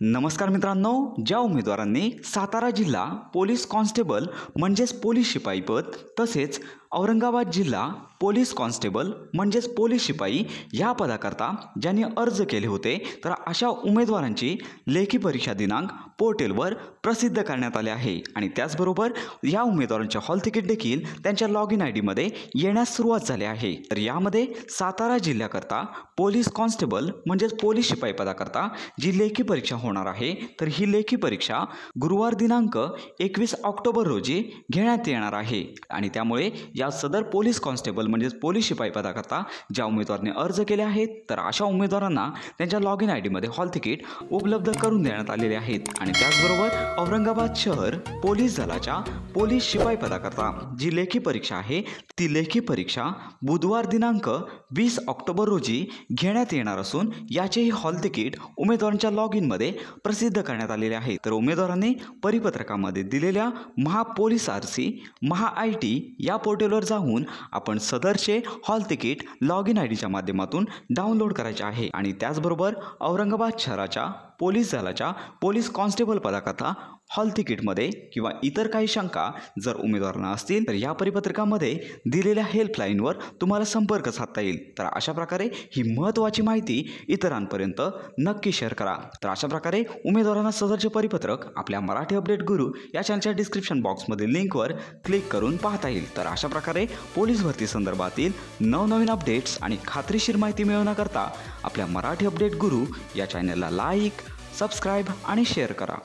नमस्कार मित्रांनो ज्या उमेदवारांनी सातारा जिल्हा पोलीस कॉन्स्टेबल म्हणजेच पोलीस शिपाई पद तसेच औरंगाबाद जिल्हा पोलीस कॉन्स्टेबल म्हणजेच पोलीस शिपाई या पदाकरता ज्यांनी अर्ज केले होते तर अशा उमेदवारांची लेखी परीक्षा दिनांक पोर्टलवर प्रसिद्ध करण्यात आले आहे. आणि त्याचबरोबर या उमेदवारांचे हॉल तिकीट देखील त्यांच्या लॉग इन आय डीमध्ये येण्यास सुरुवात झाली आहे. तर यामध्ये सातारा जिल्ह्याकरता पोलीस कॉन्स्टेबल म्हणजेच पोलीस शिपाई पदाकरता जी लेखी परीक्षा होणार आहे तर ही लेखी परीक्षा गुरुवार दिनांक एकवीस ऑक्टोबर रोजी घेण्यात येणार आहे. आणि त्यामुळे या सदर पोलीस कॉन्स्टेबल म्हणजेच पोलीस शिपाई पदाकरता ज्या उमेदवारांनी अर्ज केले आहेत तर अशा उमेदवारांना त्यांच्या लॉग इन आय डीमध्ये हॉल तिकीट उपलब्ध करून देण्यात आलेले आहेत. आणि त्याचबरोबर औरंगाबाद शहर पोलीस दलाच्या पोलीस शिपाई पदाकरता जी लेखी परीक्षा आहे ती लेखी परीक्षा बुधवार दिनांक वीस ऑक्टोबर रोजी घेण्यात येणार असून याचेही हॉल तिकीट उमेदवारांच्या लॉग इनमध्ये प्रसिद्ध करण्यात आलेले आहे. तर उमेदवारांनी परिपत्रकामध्ये दिलेल्या Mahapolice R C Maha I T या पोर्टलवर जाऊन आपण सदरचे hall ticket log in I डीच्या माध्यमातून डाउनलोड करायचे आहे. आणि त्याचबरोबर औरंगाबाद शहराच्या पोलीस दलाच्या पोलीस कॉन्स्टेबल पदाकरता हॉल तिकीटमध्ये किंवा इतर काही शंका जर उमेदवारांना असतील तर या परिपत्रकामध्ये दिलेल्या हेल्पलाईनवर तुम्हाला संपर्क साधता येईल. तर अशा प्रकारे ही महत्त्वाची माहिती इतरांपर्यंत नक्की शेअर करा. तर अशा प्रकारे उमेदवारांना सदरचे परिपत्रक आपल्या मराठी अपडेट गुरु या चॅनलच्या डिस्क्रिप्शन बॉक्समधील लिंकवर क्लिक करून पाहता येईल. तर अशा प्रकारे पोलीस भरती संदर्भातील नवनवीन अपडेट्स आणि खात्रीशीर माहिती मिळवण्याकरता आपल्या मराठी अपडेट गुरु या चॅनलला लाईक सबस्क्राईब आणि शेअर करा.